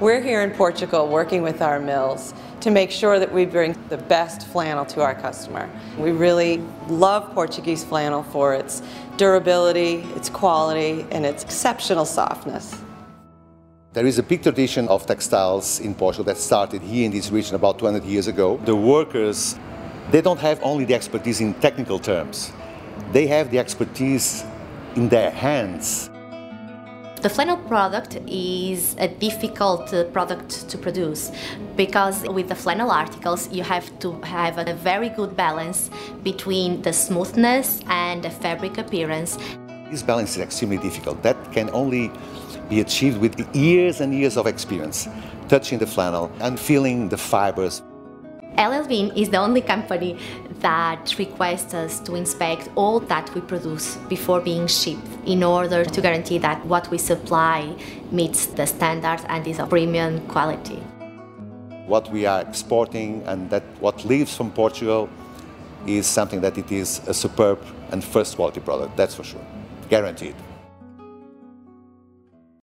We're here in Portugal working with our mills to make sure that we bring the best flannel to our customer. We really love Portuguese flannel for its durability, its quality, and its exceptional softness. There is a big tradition of textiles in Portugal that started here in this region about 200 years ago. The workers, they don't have only the expertise in technical terms, they have the expertise in their hands. The flannel product is a difficult uh, product to produce because with the flannel articles you have to have a very good balance between the smoothness and the fabric appearance. This balance is extremely difficult. That can only be achieved with years and years of experience, touching the flannel and feeling the fibers. LL Bean is the only company that requests us to inspect all that we produce before being shipped in order to guarantee that what we supply meets the standards and is of premium quality. What we are exporting and that what leaves from Portugal is something that it is a superb and first quality product, that's for sure, guaranteed.